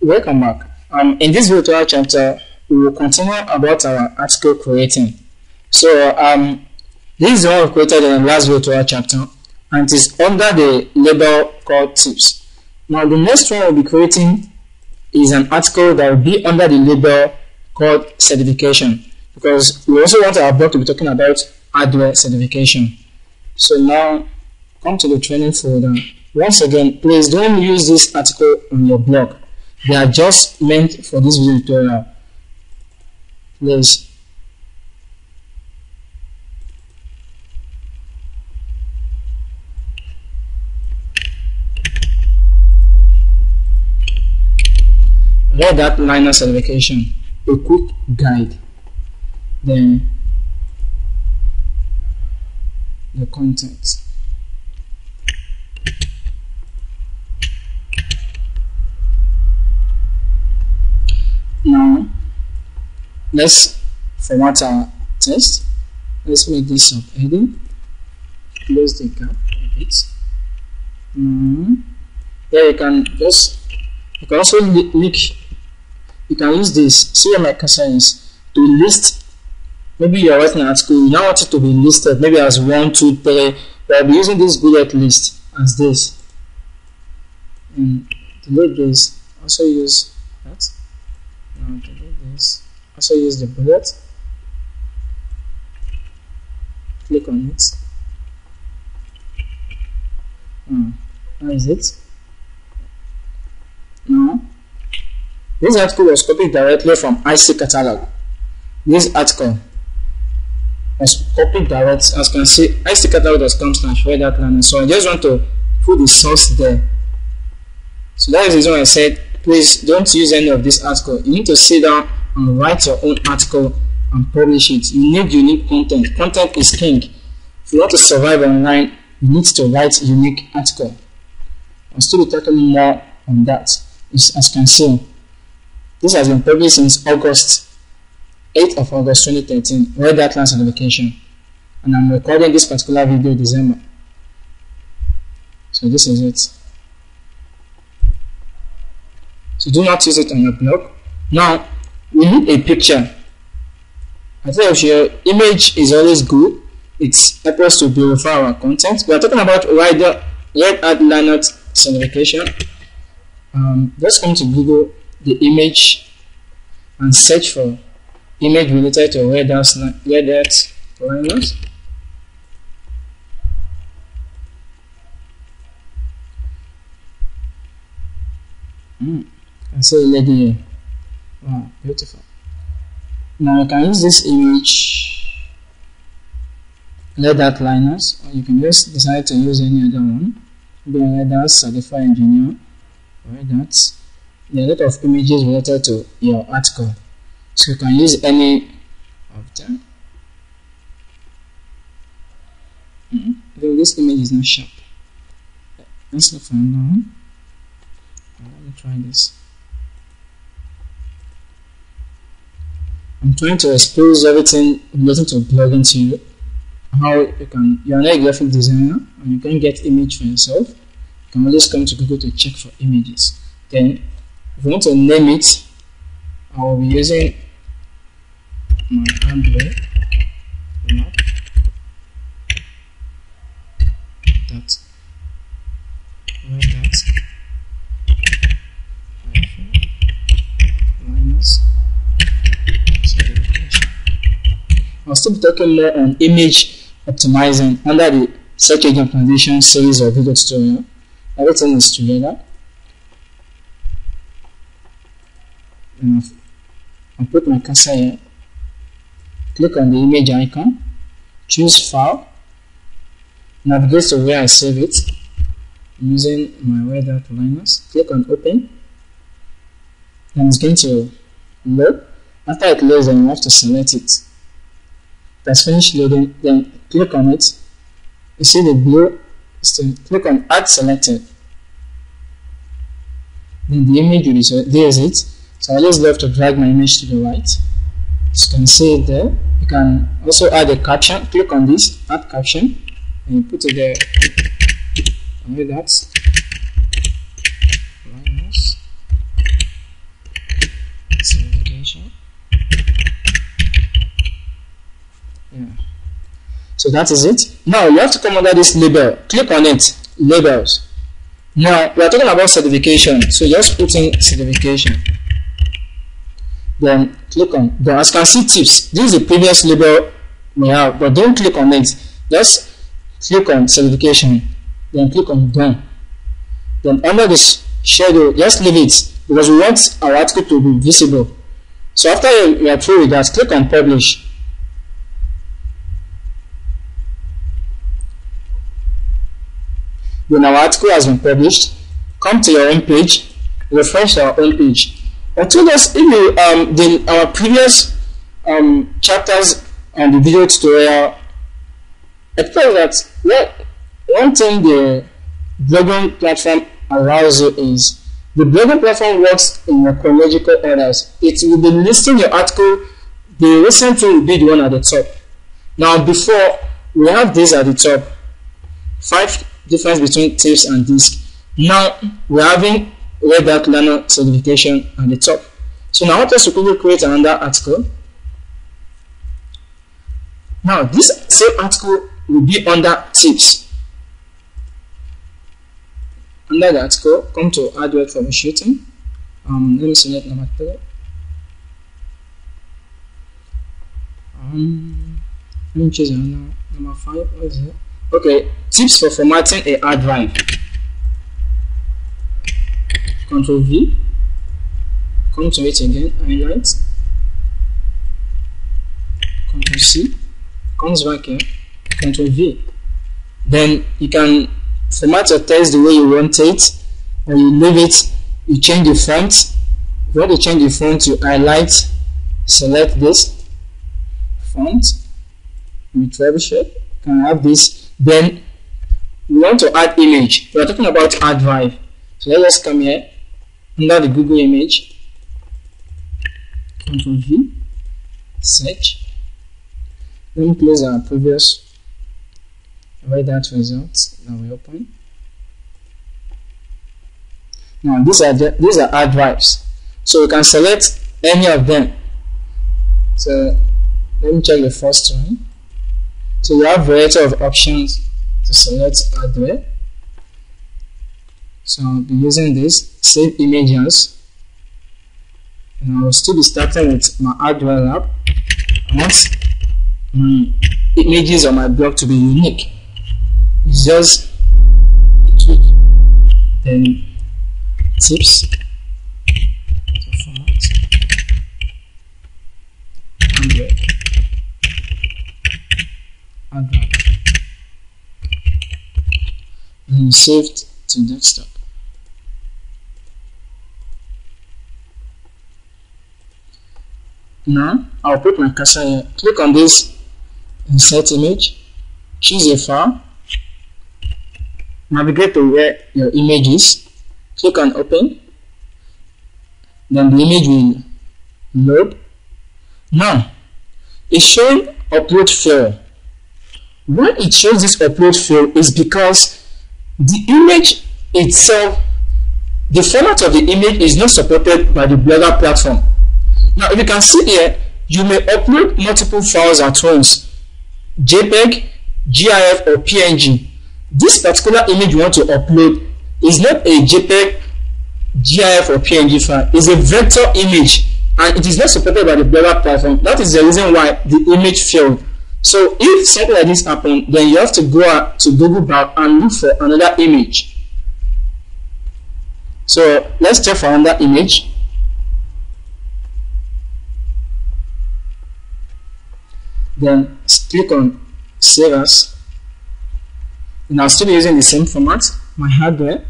Welcome back. Um, in this virtual chapter, we will continue about our article creating. So, um, this is one we created in the last virtual chapter, and it is under the label called tips. Now, the next one we'll be creating is an article that will be under the label called certification, because we also want our blog to be talking about hardware certification. So now, come to the training folder. Once again, please don't use this article on your blog they are just meant for this video tutorial please. Red Hat Linux certification? A quick guide. Then the content now let's format our text let's make this subheading close the gap a bit mm. yeah you can just you can also make you can use this see where my cursor is to list maybe you're writing an article you now want it to be listed maybe as one two three but i'll be using this bullet list as this. And delete this. Also use that. Now delete this also use the bullet click on it hmm. how is it now this article was copied directly from IC catalog this article was copied direct as you can see IC catalog catalog.com slash read that line so I just want to put the source there. So that is the reason I said please don't use any of this article you need to sit down and write your own article and publish it. You need unique content. Content is king. If you want to survive online you need to write unique article. I'll still be talking more on that as, as you can see. This has been published since august 8th of august 2013 red atlas certification and i'm recording this particular video december. So this is it. So do not use it on your blog. Now we need a picture. I think your image is always good. It helps us to verify our content. We are talking about rider red hat linux certification um, just come to google the image and search for image related to red hat red hat linux mm. I see a lady here. Wow, beautiful. Now you can use this image, Red Hat Linux, or you can just decide to use any other one. Be Red Hat Certified Engineer, Red Hat. There are a lot of images related to your article, so you can use any of them. Mm -hmm. This image is not sharp. Let's look for another one. Let me try this. I'm trying to expose everything related to blogging to you. How you can you're not a graphic designer and you can get image for yourself. You can always come to Google to check for images. Then if you want to name it, I will be using my hardware map minus Still be talking more on image optimizing under the search engine optimization series of video tutorial. Everything is together. And I'll put my cursor here. Click on the image icon. Choose file. Navigate to where I save it. using my Red Linux. Click on open. Then it's going to load. After it loads, then you have to select it that's finished loading then click on it. You see the blue still click on add selected. Then the image will be so there's it. So I just love to drag my image to the right. You can see it there. You can also add a caption. Click on this add caption. And you put it there. And that? Minus. So that is it. Now you have to come under this label. Click on it. Labels. Now we are talking about certification. So just put in certification. Then click on the as can see tips. This is the previous label we have, but don't click on it. Just click on certification. Then click on done. Then under this shadow, just leave it because we want our article to be visible. So after you are through with that, click on publish. Then our article has been published. Come to your own page, refresh our own page. I told us if you um the our previous um chapters and the video tutorial, I felt that one thing the blogging platform allows you is the blogging platform works in chronological orders. It will be listing your article, the recent thing will be the one at the top. Now before we have this at the top, five difference between tips and disc. Now we're having Red Hat Linux certification at the top. So now I want us to quickly create another article. Now this same article will be under tips. Under the article, come to hardware troubleshooting. Um, let me select number three. Um, let me choose another number five. What is it? Okay, tips for formatting a hard drive. Control V. Come to it again, highlight. Control C. Comes back here. Control V. Then you can format your text the way you want it. When you leave it, you change the font. You want to change the font, you highlight, select this font with You Can have this. Then we want to add image. We are talking about hard drive. So let's come here under the Google image. Control V, search. Me close our previous Red Hat results. Now we open. Now these are the, these are hard drives. So we can select any of them. So let me check the first one. So we have a variety of options to select hardware. So I'll be using this save images. And I'll still be starting with my hardware lab. I want my images on my blog to be unique. It's just. Then tips to format hardware. Hardware. Then saved to desktop. Now I'll put my cursor here. Click on this insert image, choose a file, navigate to where your image is, click on open, then the image will load. Now it's showing upload fail. Why it shows this upload fail is because the image itself, the format of the image is not supported by the Blogger platform. Now, if you can see here, you may upload multiple files at once, JPEG, GIF, or PNG. This particular image you want to upload is not a JPEG, GIF, or PNG file. It's a vector image, and it is not supported by the Blogger platform. That is the reason why the image failed. So if something like this happens, then you have to go out to Google back and look for another image. So let's check for another image. Then click on Save As. And I'll still be using the same format, my hardware.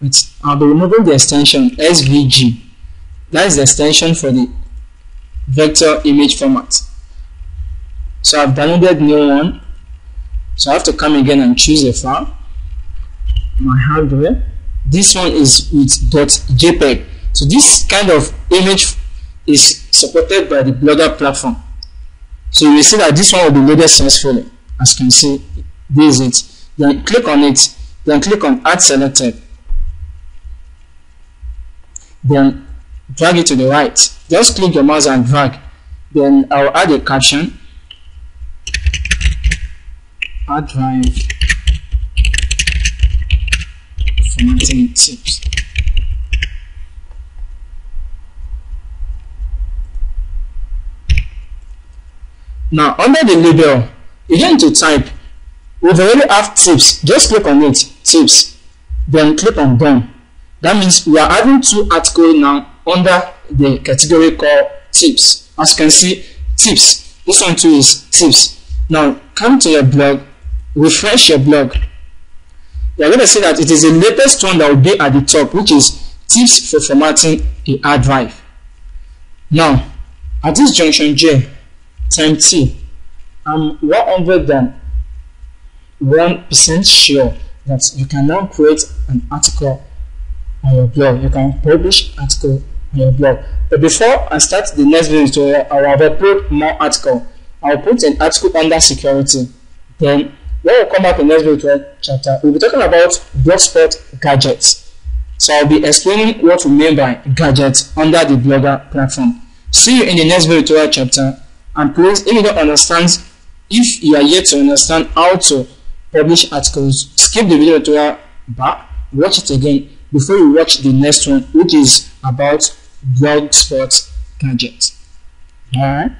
It's, I'll be removing the extension SVG. That is the extension for the vector image format. So I've downloaded new one. So I have to come again and choose a file. My hardware. This one is with .jpeg. So this kind of image is supported by the Blogger platform. So you will see that this one will be loaded successfully. As you can see, this is it. Then click on it. Then click on Add Selected. Then drag it to the right just click your mouse and drag. Then I'll add a caption. Hard drive. Formatting tips. Now under the label you going to type. We've already have tips. Just click on it. Tips. Then click on done. That means we are adding two articles now under the category called tips. As you can see tips. This one too is tips. Now come to your blog. Refresh your blog. You're going to see that it is the latest one that will be at the top which is tips for formatting a hard drive. Now at this junction j time t i'm 101 percent sure that you can now create an article on your blog. You can publish article your blog. But before i start the next video tutorial i will upload more article. I'll put an article under security. Then when we come back in the next video chapter we'll be talking about blogspot gadgets. So i'll be explaining what we mean by gadgets under the blogger platform. See you in the next video tutorial chapter. And please if you don't understand if you are yet to understand how to publish articles skip the video tutorial back watch it again before you watch the next one which is about blogspot gadgets. All right